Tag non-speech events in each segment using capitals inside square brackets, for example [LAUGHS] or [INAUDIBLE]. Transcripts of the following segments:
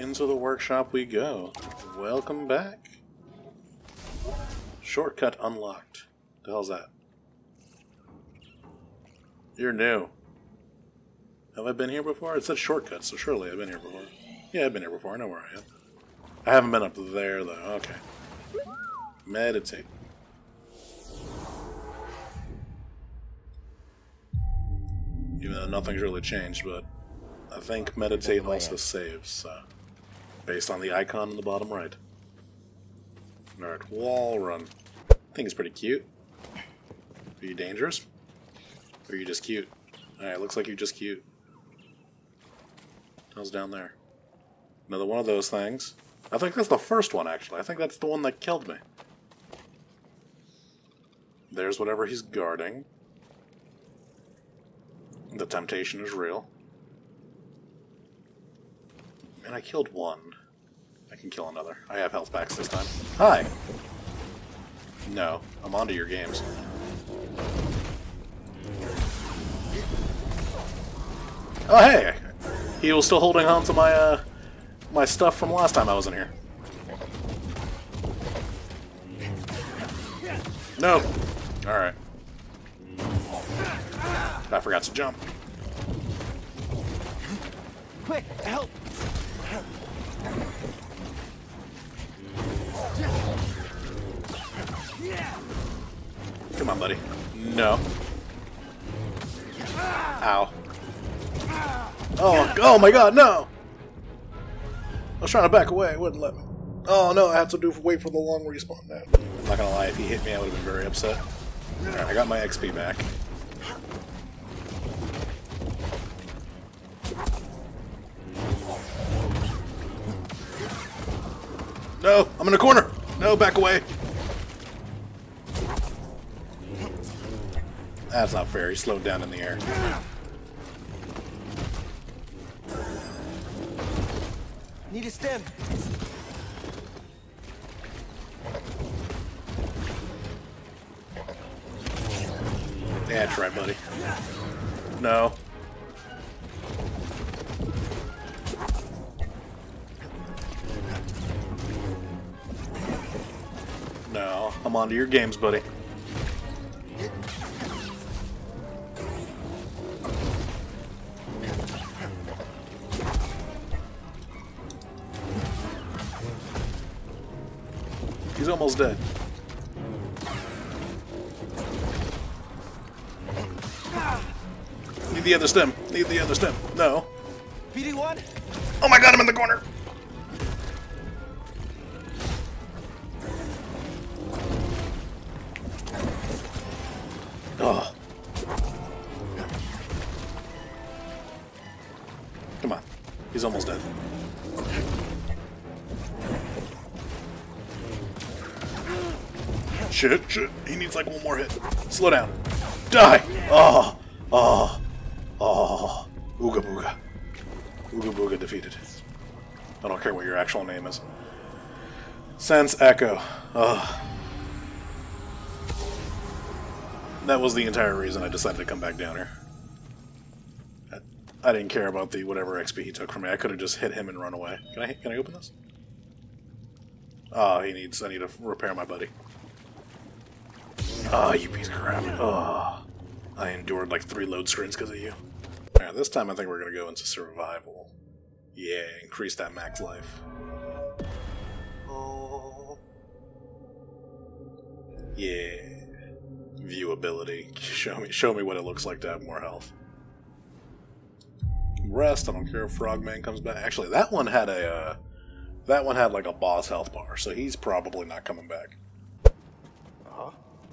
into the workshop we go. Welcome back. Shortcut unlocked. The hell's that? You're new. Have I been here before? It said shortcut, so surely I've been here before. Yeah, I've been here before. I know where I am. I haven't been up there, though. Okay. Meditate. Even though nothing's really changed, but I think meditate lets us save, so. Based on the icon in the bottom right. Alright, wall run. I think it's pretty cute. Are you dangerous? Or are you just cute? Alright, looks like you're just cute. How's down there? Another one of those things. I think that's the first one, actually. I think that's the one that killed me. There's whatever he's guarding. The temptation is real. And I killed one. I can kill another. I have health packs this time. Hi! No, I'm onto your games. Oh hey! He was still holding on to my, uh, my stuff from last time I was in here. No! Alright. I forgot to jump. Quick, help! Come on, buddy. No. Ow. Oh, oh my god, no! I was trying to back away, it wouldn't let me. Oh no, I have to do wait for the long respawn now. I'm not gonna lie, if he hit me, I would have been very upset. Alright, I got my XP back. No, I'm in a corner! No, back away! That's not fair, he slowed down in the air. Need a stem. Yeah, try, buddy. No. No, I'm onto your games, buddy. He's almost dead. Need the other stem. Need the other stem. No. BD1? Oh my god, I'm in the corner. Shit, shit. He needs like one more hit. Slow down. Die! Oh! Oh! Oh! Ooga booga. Ooga booga defeated. I don't care what your actual name is. Sense Echo. Ugh. That was the entire reason I decided to come back down here. I, didn't care about the whatever XP he took from me. I could have just hit him and run away. Can I can I open this? Oh, he needs. I need to repair my buddy. Oh, you piece of crap. Oh, I endured like three load screens because of you. Alright, this time I think we're gonna go into survival. Yeah, increase that max life. Oh. Yeah. Viewability. [LAUGHS] Show me show me what it looks like to have more health. Rest, I don't care if Frogman comes back. Actually, that one had a uh, that one had like a boss health bar, so he's probably not coming back.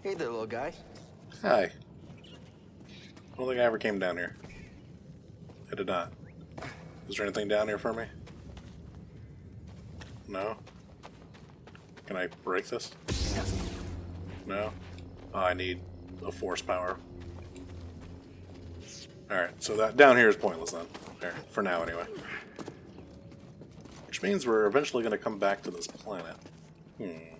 Hey there, little guy. Hi. I don't think I ever came down here. I did not. Is there anything down here for me? No? Can I break this? No? Oh, I need a force power. Alright, so that down here is pointless then. There, for now anyway. Which means we're eventually going to come back to this planet. Hmm.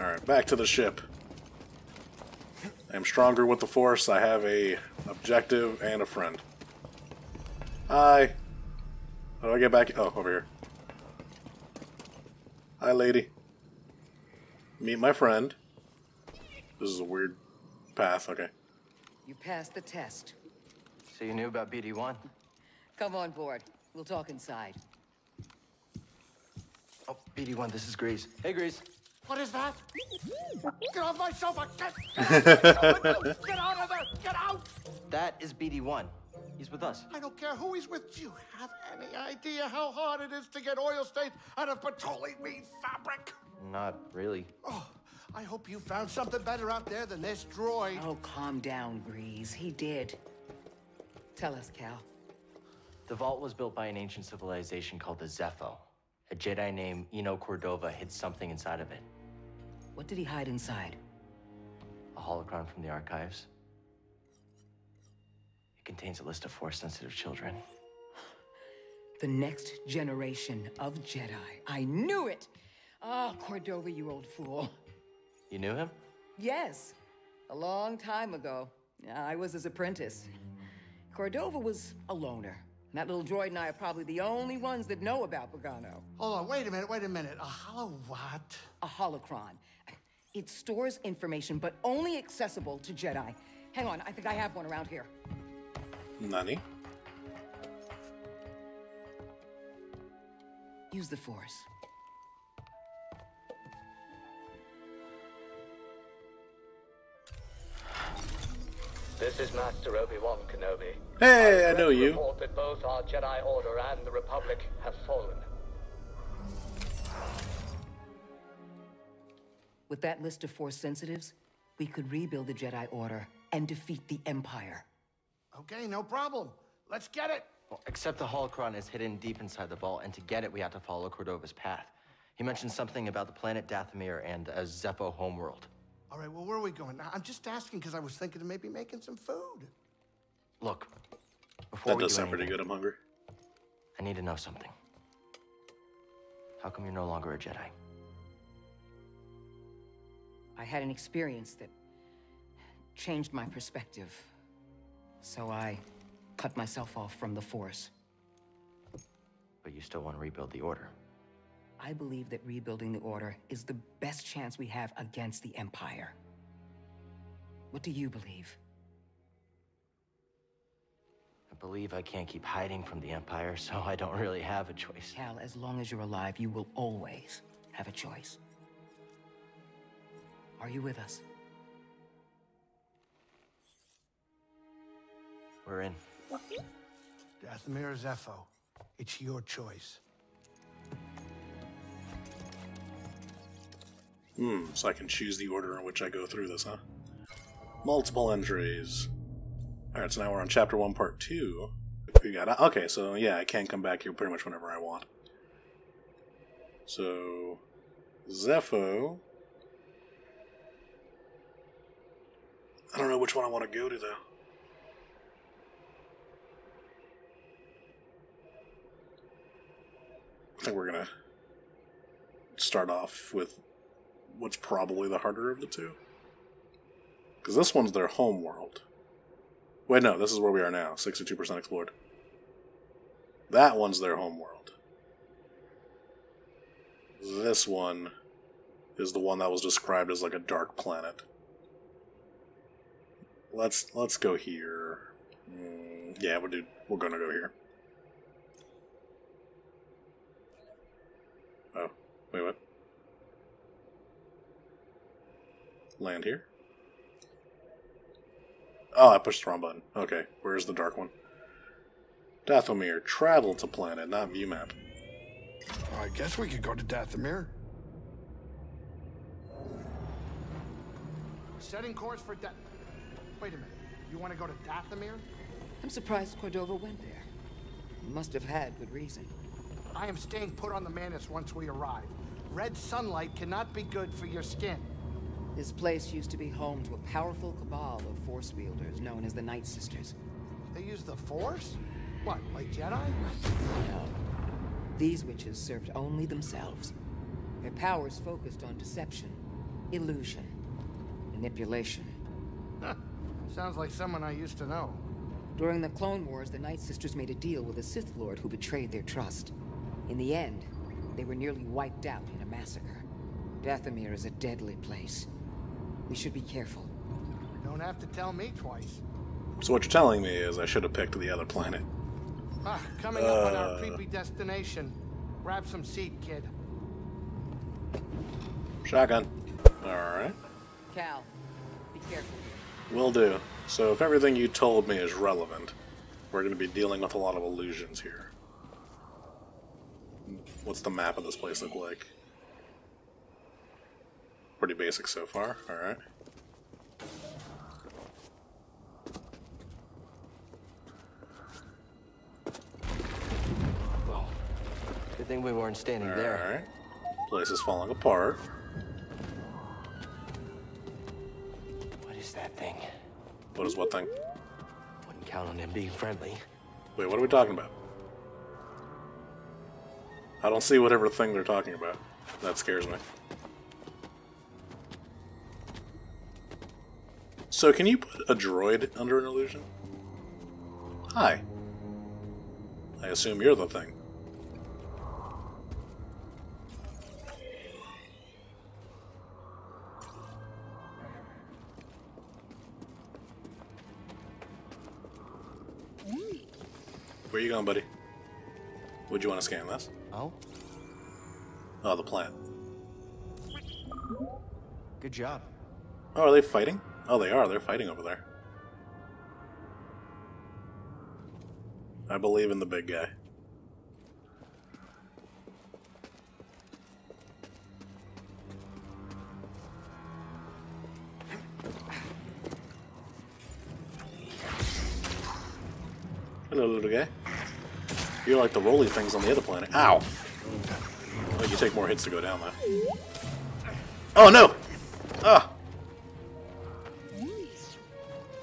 Alright, back to the ship. I'm stronger with the Force. I have a objective and a friend. Hi. How do I get back? Oh, over here. Hi, lady. Meet my friend. This is a weird path. Okay. You passed the test. So you knew about BD-1? Come on board. We'll talk inside. Oh, BD-1, this is Greez. Hey, Greez. What is that? Get off my sofa! Get, get, off my sofa. get out of there! Get out! That is BD-1. He's with us. I don't care who he's with. Do you have any idea how hard it is to get oil stains out of petroleum fabric? Not really. Oh, I hope you found something better out there than this droid. Oh, calm down, Greez. He did. Tell us, Cal. The vault was built by an ancient civilization called the Zeffo. A Jedi named Eno Cordova hid something inside of it. What did he hide inside? A holocron from the archives. It contains a list of Force-sensitive children. The next generation of Jedi. I knew it! Ah, Cordova, you old fool. You knew him? Yes, a long time ago. I was his apprentice. Cordova was a loner. That little droid and I are probably the only ones that know about Bogano. Hold on, wait a minute, wait a minute. A hollow what? A holocron. It stores information, but only accessible to Jedi. Hang on, I think I have one around here. Nani? Use the Force. This is Master Obi-Wan Kenobi. Hey, I regret know to you. Report that both our Jedi Order and the Republic have fallen. With that list of Force sensitives, we could rebuild the Jedi Order and defeat the Empire. Okay, no problem. Let's get it. Well, except the holocron is hidden deep inside the vault, and to get it, we have to follow Cordova's path. He mentioned something about the planet Dathomir and a Zeffo homeworld. All right, well, where are we going? I'm just asking because I was thinking of maybe making some food. Look, before That we does do sound pretty good. I'm hungry. I need to know something. How come you're no longer a Jedi? I had an experience that changed my perspective. So I cut myself off from the Force. But you still want to rebuild the Order. I believe that rebuilding the Order is the best chance we have against the Empire. What do you believe? I believe I can't keep hiding from the Empire, so I don't really have a choice. Cal, as long as you're alive, you will always have a choice. Are you with us? We're in. Dathomir or Zeffo, it's your choice. Hmm, so I can choose the order in which I go through this, huh? Multiple entries. Alright, so now we're on chapter 1, part 2. We got Okay, so yeah, I can come back here pretty much whenever I want. So, Zeffo. I don't know which one I want to go to, though. I think we're gonna start off with what's probably the harder of the two. Because this one's their home world. Wait, no, this is where we are now 62% explored. That one's their home world. This one is the one that was described as like a dark planet. Let's let's go here. Mm, yeah, we're do, we're gonna go here. Oh, wait, what? Land here? Oh, I pushed the wrong button. Okay, where's the dark one? Dathomir, travel to planet, not view map. I guess we could go to Dathomir. Setting course for Dath... Wait a minute. You want to go to Dathomir? I'm surprised Cordova went there. He must have had good reason. I am staying put on the Mantis once we arrive. Red sunlight cannot be good for your skin. This place used to be home to a powerful cabal of Force wielders known as the Night Sisters. They use the Force? What, like Jedi? No. These witches served only themselves. Their powers focused on deception, illusion, manipulation. Sounds like someone I used to know. During the Clone Wars, the Night Sisters made a deal with a Sith Lord who betrayed their trust. In the end, they were nearly wiped out in a massacre. Dathomir is a deadly place. We should be careful. Don't have to tell me twice. So what you're telling me is I should have picked the other planet. Ah, coming up on our Uh. creepy destination. Grab some seat, kid. Shotgun. Alright. Cal, be careful. Will do. So if everything you told me is relevant, we're going to be dealing with a lot of illusions here. What's the map of this place look like? Pretty basic so far, alright. Well, Good thing we weren't standing there. Alright. Place is falling apart. What thing? Wouldn't count on him being friendly. Wait, what are we talking about? I don't see whatever thing they're talking about. That scares me. So, can you put a droid under an illusion? Hi. I assume you're the thing. Where you going, buddy? Would you want to scan this? Oh, Oh, the plant. good job. Oh, are they fighting? Oh, they are. They're fighting over there. I believe in the big guy. You're like the roly things on the other planet. Ow! Oh, you take more hits to go down, though. Oh, no! Ah!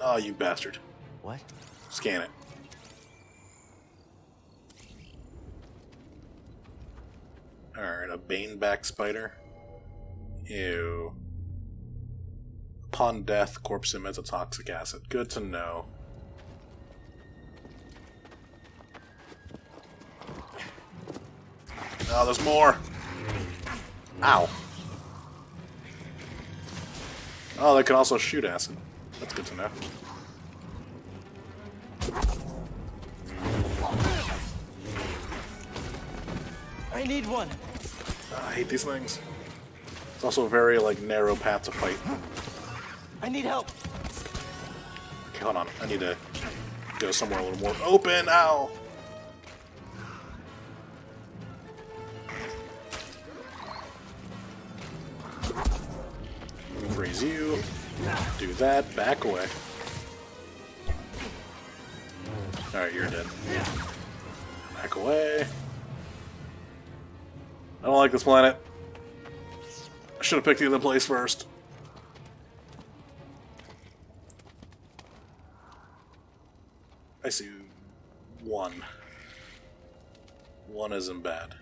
Oh, you bastard. What? Scan it. Alright, a baneback spider. Ew. Upon death, corpse emits a toxic acid. Good to know. Oh, there's more! Ow. Oh, they can also shoot acid. That's good to know. I need one. Ah, I hate these things. It's also a very like narrow path to fight. I need help. Okay, hold on. I need to go somewhere a little more open. Ow! Do that. Back away. Alright, you're dead. Back away. I don't like this planet. I should have picked the other place first. I see one. One isn't bad.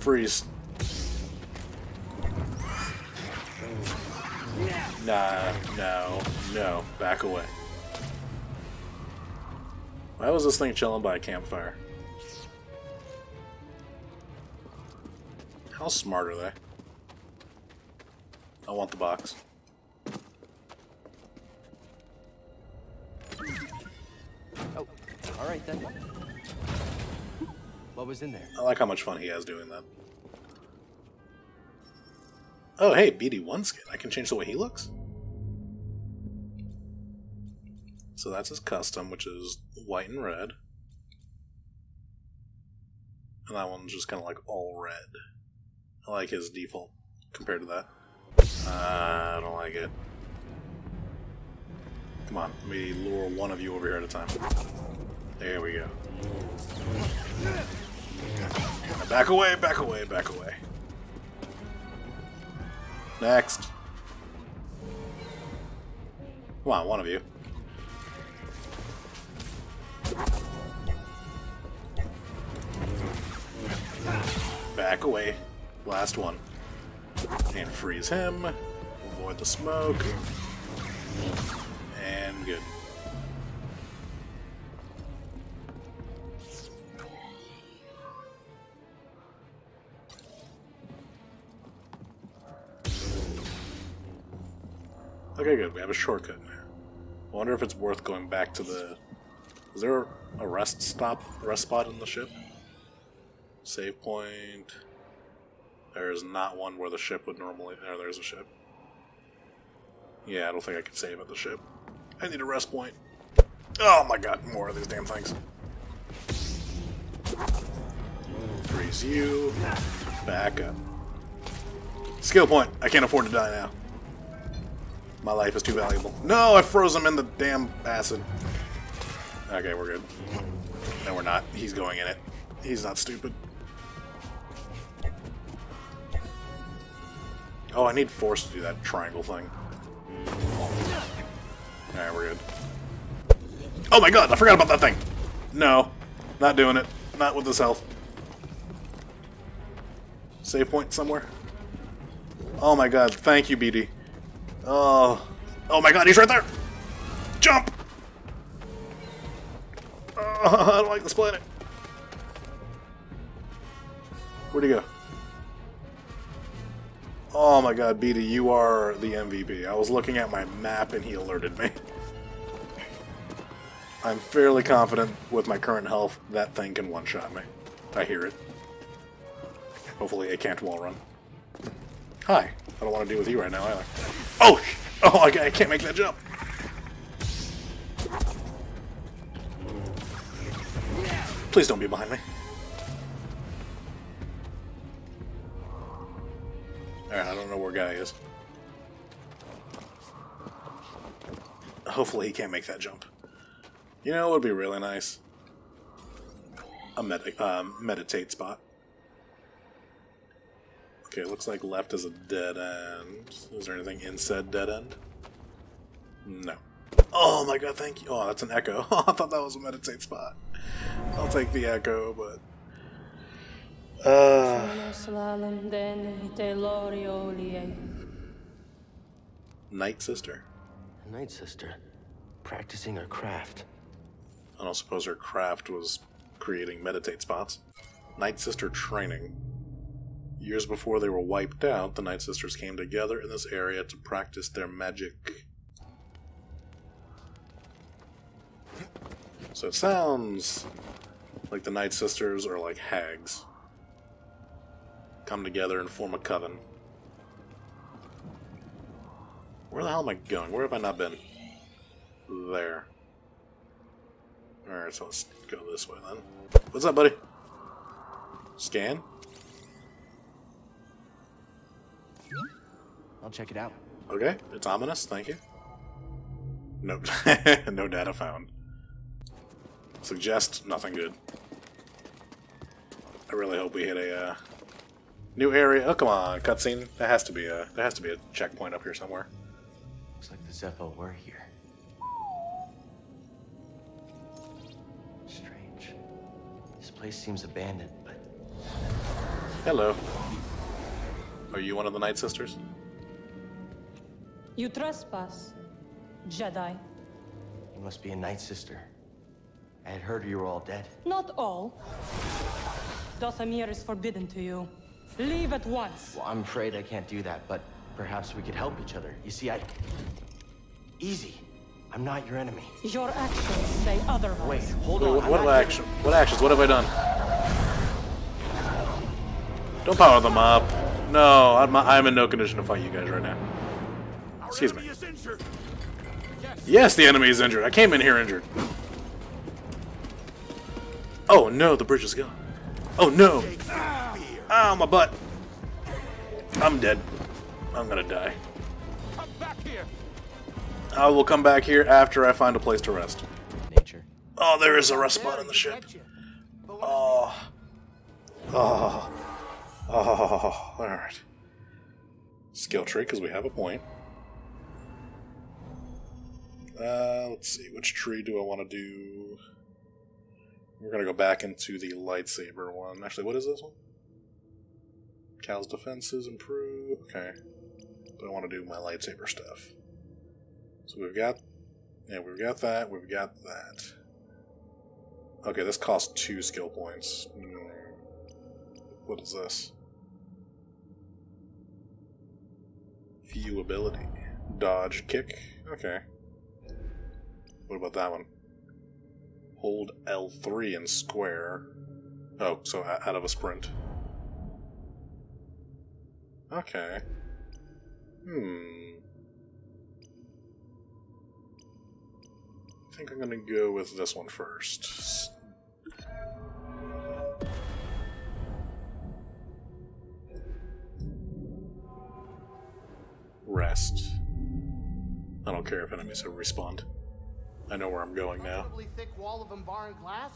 Freeze. Nah, no, no. Back away. Why was this thing chilling by a campfire? How smart are they? I want the box. Oh, all right then. What was in there? I like how much fun he has doing that. Oh, hey, BD1 skin. I can change the way he looks. So that's his custom, which is white and red. And that one's just kind of like all red. I like his default compared to that. Uh, I don't like it. Come on, let me lure one of you over here at a time. There we go. Back away, back away, back away. Next. Come on, one of you. Back away. Last one. And freeze him. Avoid the smoke. And good. Okay, good. We have a shortcut. I wonder if it's worth going back to the. Is there a rest stop, rest spot in the ship? Save point. There is not one where the ship would normally. There, there's a ship. Yeah, I don't think I can save at the ship. I need a rest point. Oh my god, more of these damn things. Freeze you. Back up. Skill point. I can't afford to die now. My life is too valuable. No, I froze him in the damn acid. Okay, we're good. No, we're not. He's going in it. He's not stupid. Oh, I need force to do that triangle thing. Alright, we're good. Oh my god, I forgot about that thing! No, not doing it. Not with this health. Save point somewhere? Oh my god, thank you, BD. Oh, oh my god, he's right there! Jump! Oh, [LAUGHS] I don't like this planet. Where'd he go? Oh my god, BD, you are the MVP. I was looking at my map and he alerted me. [LAUGHS] I'm fairly confident with my current health that thing can one-shot me. I hear it. Hopefully it can't wall run. Hi. I don't want to deal with you right now either. Oh! Oh, I can't make that jump. Please don't be behind me. Alright, I don't know where guy is. Hopefully he can't make that jump. You know, it would be really nice. A med um, meditate spot. Okay, looks like left is a dead end. Is there anything in said dead end? No. Oh my god, thank you. Oh, that's an echo. [LAUGHS] I thought that was a meditate spot. I'll take the echo, but... Uh... Night Sister? Night Sister. Practicing her craft. I don't suppose her craft was creating meditate spots. Night Sister training. Years before they were wiped out, the Night Sisters came together in this area to practice their magic. So it sounds like the Night Sisters are like hags. Come together and form a coven. Where the hell am I going? Where have I not been? There. Alright, so let's go this way then. What's up, buddy? Scan? I'll check it out. Okay, it's ominous, thank you. Nope. [LAUGHS] no data found. Suggest nothing good. I really hope we hit a uh, new area. Oh come on, cutscene. There has to be a there has to be a checkpoint up here somewhere. Looks like the Zeffo were here. Strange. This place seems abandoned, but Hello. Are you one of the Night Sisters? You trespass, Jedi. you must be a Night Sister. I had heard you were all dead. Not all. Dathomir is forbidden to you. Leave at once. Well, I'm afraid I can't do that, but perhaps we could help each other. You see, I... Easy. I'm not your enemy. Your actions say otherwise. Wait, hold Wait, on. what, I'm what not- action? What actions? What have I done? Don't power them up. No, I'm, I'm in no condition to fight you guys right now. Excuse me. Yes, the enemy is injured. I came in here injured. Oh no, the bridge is gone. Oh no! Ah, Ow, my butt! I'm dead. I'm gonna die. Come back here. I will come back here after I find a place to rest. Nature. Oh, there is a rest spot in the ship. Oh. Oh. Oh. Alright. Skill tree, because we have a point. Uh, let's see. Which tree do I want to do? We're going to go back into the lightsaber one. Actually, what is this one? Cal's defenses improve. Okay. But I want to do my lightsaber stuff. So we've got. Yeah, we've got that. We've got that. Okay, this costs two skill points. Hmm. What is this? View ability. Dodge, kick. Okay. What about that one? Hold L3 and square. Oh, so out of a sprint. Okay. Hmm. I think I'm gonna go with this one first. Rest. I don't care if enemies have respawned. I know where I'm going now. Thick wall of glass?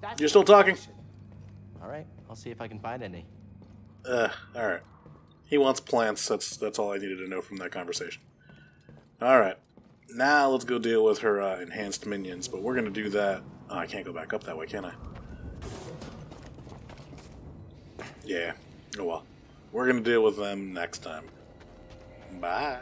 That's You're still talking? All right, I'll see if I can find any. Uh, alright. He wants plants, that's that's all I needed to know from that conversation. Alright. Now let's go deal with her uh, enhanced minions, but we're gonna do that. Oh, I can't go back up that way, can I? Yeah. Oh well. We're gonna deal with them next time. Bye.